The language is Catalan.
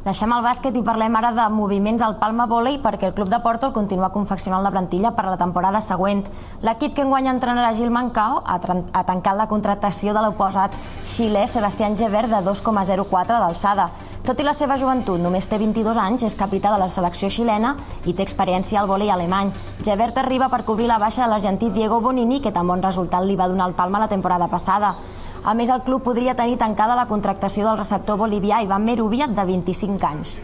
Deixem el bàsquet i parlem ara de moviments al Palma Volley perquè el club de Porto el continua confeccionant la plantilla per a la temporada següent. L'equip que enguany entrenarà Gil Mancao ha, tancat la contractació de l'oposat xilè Sebastián Geber de 2,04 d'alçada. Tot i la seva joventut, només té 22 anys, és capità de la selecció xilena i té experiència al vòlei alemany. Gebert arriba per cobrir la baixa de l'argentí Diego Bonini, que tan bon resultat li va donar el Palma la temporada passada. A més, el club podria tenir tancada la contractació del receptor bolivià Ivan Merubiat, de 25 anys.